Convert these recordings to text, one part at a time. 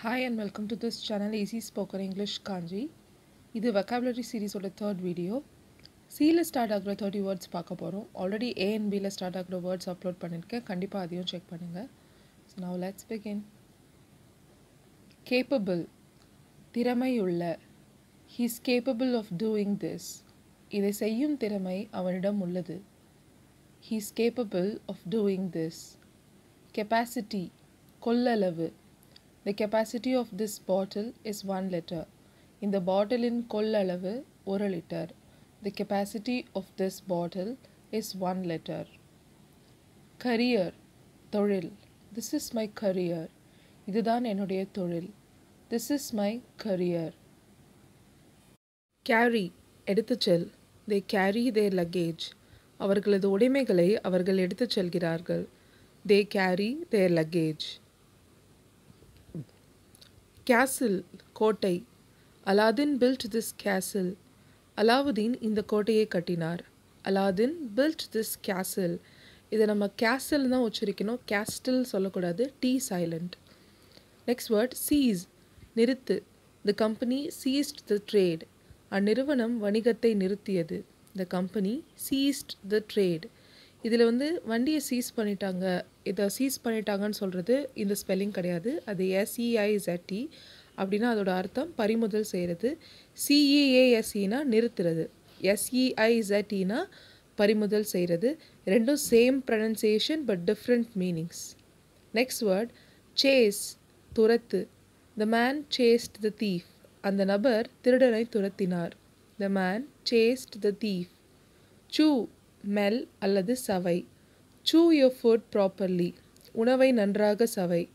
Hi and welcome to this channel easy spoken English Kanchi இது vocabulary சீரிஸோட third video சியில் start ஆகிற thirty words பார்க்க போகிறோம் ஆல்ரெடி ஏ அண்ட் பியில் ஸ்டார்ட் ஆகிற வேர்ட்ஸ் அப்லோட் பண்ணியிருக்கேன் கண்டிப்பாக அதையும் செக் பண்ணுங்கள் so now let's begin capable திறமையுள்ள. He's capable of doing this இதை செய்யும் திறமை அவனிடம் உள்ளது. He's capable of doing this capacity கொள்ளளவு. The capacity of this bottle is one liter. இந்த பாட்டிலின் கொள்ளளவு ஒரு litre the capacity of this bottle is one litre career தொழில் திஸ் இஸ் மை கரியர் இதுதான் என்னுடைய தொழில் this is my career carry எடுத்து செல் தே கேரி தே லக்கேஜ் அவர்களது உடைமைகளை அவர்கள் எடுத்துச் செல்கிறார்கள் தே கேரி தேர் லக்கேஜ் கேசில் கோட்டை. அலாதின் பில்ட் திஸ் கேசில் அலாவுதீன் இந்த கோட்டையை கட்டினார். அலாதின் பில்ட் திஸ் கேசில் இதை நம்ம கேசல் தான் உச்சரிக்கணும் கேஸ்டில் சொல்லக்கூடாது. T silent next word seize நிறுத்து. The company ceased the trade அந்நிறுவனம் வணிகத்தை நிறுத்தியது. The company ceased the trade இதில் வந்து வண்டியை சீஸ் பண்ணிட்டாங்க. இதை சீஸ் பண்ணிட்டாங்கன்னு சொல்கிறது இந்த ஸ்பெல்லிங் கிடையாது. அது எஸ்இஐஇசட்டி அப்படின்னா அதோட அர்த்தம் பறிமுதல் செய்கிறது. சிஇஏஎஸ்இனா நிறுத்துறது. எஸ்இஐஇசட்டினா பறிமுதல் செய்கிறது. ரெண்டும் same pronunciation but different meanings next word chase துரத்து. The man chased the thief அந்த நபர் திருடனை துரத்தினார். The man chased the thief சூ மெல் அல்லது சவை. சூ யுவர் ஃபுட் ப்ராப்பர்லி உணவை நன்றாக சவை.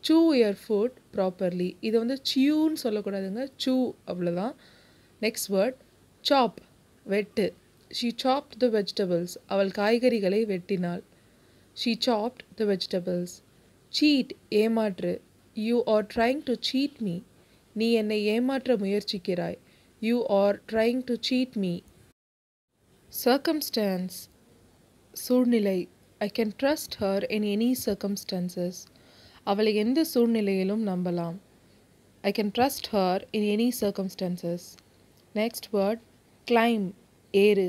சூ யுவர் ஃபுட் ப்ராப்பர்லி இதை வந்து சியூன்னு சொல்லக்கூடாதுங்க. சூ அவ்வளோதான் நெக்ஸ்ட் வேர்ட் சாப் வெட்டு. ஷீ சாப்ட் த வெஜிடபிள்ஸ் அவள் காய்கறிகளை வெட்டினாள். She chopped the vegetables cheat ஏமாற்று. You are trying to cheat me நீ என்னை ஏமாற்ற முயற்சிக்கிறாய். You are trying to cheat me circumstance சூழ்நிலை. I can trust her in any circumstances அவளை எந்த சூழ்நிலையிலும் நம்பலாம். I can trust her in any circumstances next word climb ஏறு.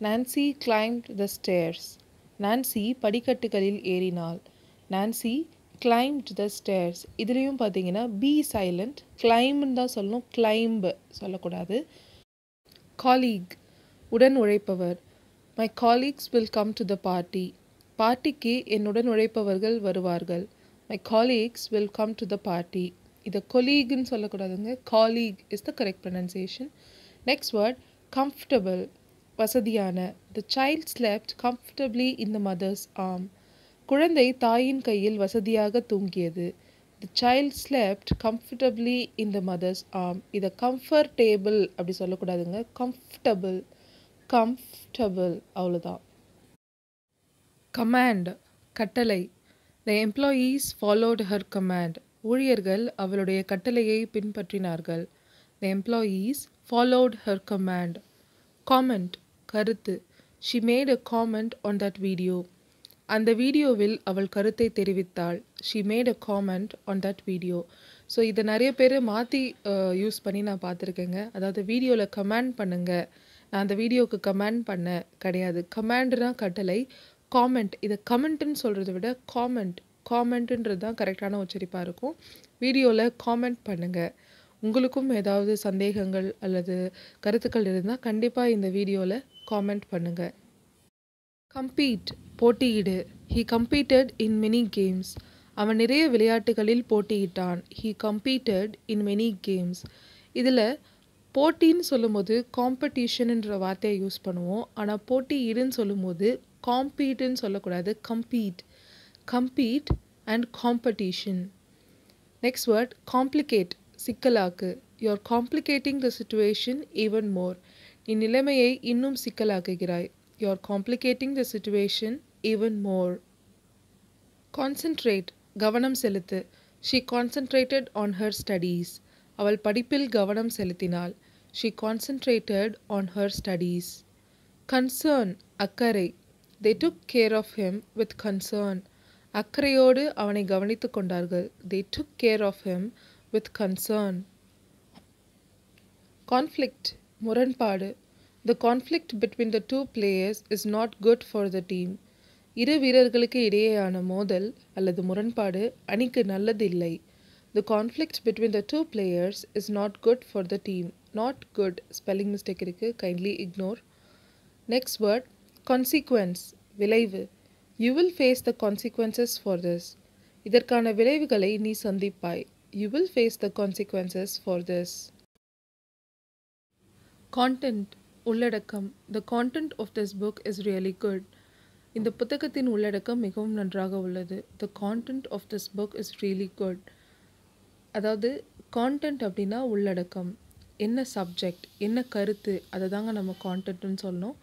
Nancy climbed the stairs Nancy படிக்கட்டுகளில் ஏறினாள். நான்சி கிளைம்ட் த ஸ்டேர்ஸ் இதுலேயும் பார்த்தீங்கன்னா be silent கிளைம்னு தான் சொல்லணும். கிளைம்பு சொல்லக்கூடாது. காலீக் உடன் உழைப்பவர். My colleagues will come to the party பார்ட்டிக்கு என்னுடன் உழைப்பவர்கள் வருவார்கள். My colleagues will come to the party இதை கொலீக்னு சொல்லக்கூடாதுங்க. Colleague is the correct pronunciation next word comfortable வசதியான. The child slept comfortably in the mother's arm குழந்தை தாயின் கையில் வசதியாக தூங்கியது. The child slept comfortably in the mother's arm இதை comfortable அப்படி சொல்லக்கூடாதுங்க. கம்ஃபர்டபுள் கம்ஃபர்டபுள் அவ்வளோதான் கமாண்ட் கட்டளை. The employees followed her command ஊழியர்கள் அவளுடைய கட்டளையை பின்பற்றினார்கள். The employees followed her command comment கருத்து. She made a comment on that video அந்த வீடியோவில் அவள் கருத்தை தெரிவித்தாள். She made a comment on that video so இதை நிறைய பேர் மாற்றி யூஸ் பண்ணி நான் பார்த்துருக்கேங்க. அதாவது வீடியோவில் கமெண்ட் பண்ணுங்கள் நான் அந்த வீடியோவுக்கு கமெண்ட் பண்ண கிடையாது. கமெண்ட்னா கட்டளை காமெண்ட் இதை கமெண்ட்டுன்னு சொல்கிறத விட காமெண்ட் காமெண்ட்டுன்றது தான் கரெக்டான உச்சரிப்பாக இருக்கும். வீடியோவில் காமெண்ட் பண்ணுங்கள் உங்களுக்கும் ஏதாவது சந்தேகங்கள் அல்லது கருத்துக்கள் இருந்தால் கண்டிப்பாக இந்த வீடியோவில் காமெண்ட் பண்ணுங்கள் compete போட்டியிடு. He competed in many games அவன் நிறைய விளையாட்டுகளில் போட்டியிட்டான். He competed in many games இதில் போட்டின்னு சொல்லும்போது காம்படிஷனுன்ற வார்த்தையை யூஸ் பண்ணுவோம். ஆனால் போட்டியிடுன்னு சொல்லும்போது காம்பீட்டுன்னு சொல்லக்கூடாது. Compete compete and competition next word complicate சிக்கலாக்கு. You are complicating the situation even more நீ நிலைமையை இன்னும் சிக்கலாக்குகிறாய். You are complicating the situation even more concentrate கவனம் செலுத்து. She concentrated on her studies அவள் படிப்பில் கவனம் செலுத்தினாள். She concentrated on her studies concern அக்கறை. They took care of him with concern அக்கறையோடு அவனை கவனித்துக் கொண்டார்கள். They took care of him with concern conflict முரண்பாடு. The conflict between the two players is not good for the team இரு வீரர்களுக்கு இடையேயான மோதல் அல்லது முரண்பாடு அணிக்கு நல்லதில்லை. the conflict between the two players is not good for the team not good spelling mistake இருக்கு kindly ignore next word consequence விளைவு you will face the consequences for this இதற்கான விளைவுகளை நீ சந்திப்பாய் you will face the consequences for this content உள்ளடக்கம் the content of this book is really good இந்த புத்தகத்தின் உள்ளடக்கம் மிகவும் நன்றாக உள்ளது the content of this book is really good அதாவது கான்டென்ட் அப்படின்னா உள்ளடக்கம். என்ன சப்ஜெக்ட் என்ன கருத்து அதை தாங்க நம்ம கான்டென்ட்னு சொல்லணும்.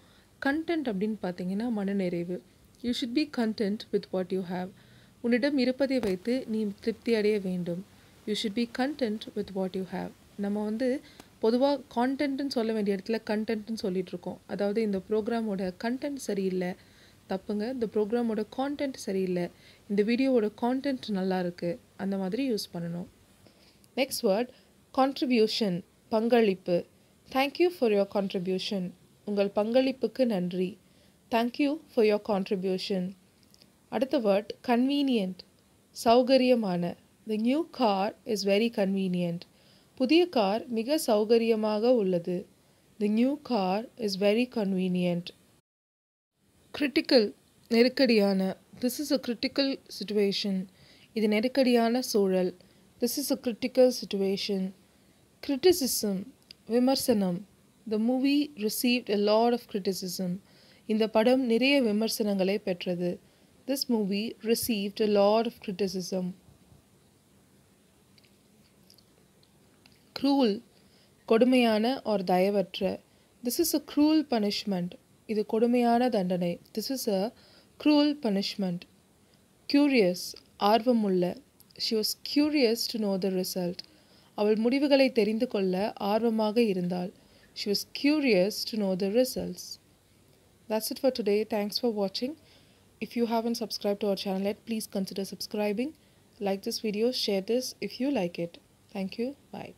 கண்டென்ட் அப்படின்னு பார்த்தீங்கன்னா மனநிறைவு. You should be content with what you have உன்னிடம் இருப்பதை வைத்து நீ திருப்தி அடைய வேண்டும். You should be content with what you have நம்ம வந்து பொதுவாக கான்டென்ட்னு சொல்ல வேண்டிய இடத்துல கண்டென்ட்னு சொல்லிகிட்ருக்கோம் அதாவது இந்த ப்ரோக்ராமோட கண்டென்ட் சரியில்லை. தப்புங்க. இந்த ப்ரோக்ராமோட கான்டென்ட் சரியில்லை. இந்த வீடியோவோட கான்டென்ட் நல்லா இருக்குது அந்த மாதிரி யூஸ் பண்ணணும். நெக்ஸ்ட் வேர்ட் கான்ட்ரிபியூஷன் பங்களிப்பு. Thank you for your contribution உங்கள் பங்களிப்புக்கு நன்றி. Thank you for your contribution அடுத்த word convenient சௌகரியமான. The new car is very convenient புதிய கார் மிக சௌகரியமாக உள்ளது. The new car is very convenient critical நெருக்கடியான. This is a critical situation இது நெருக்கடியான சூழல். This is a critical situation criticism விமர்சனம். The movie received a lot of criticism இந்த படம் நிறைய விமர்சனங்களை பெற்றது. This movie received a lot of criticism cruel கொடுமையான ஒரு தயவற்ற. This is a cruel punishment இது கொடுமையான தண்டனை. This is a cruel punishment curious ஆர்வமுள்ள. She was curious to know the result அவள் முடிவுகளை தெரிந்து கொள்ள ஆர்வமாக இருந்தாள் she was curious to know the results That's it for today. Thanks for watching. If you haven't subscribed to our channel yet, please consider subscribing. Like this video, share this if you like it. Thank you. Bye.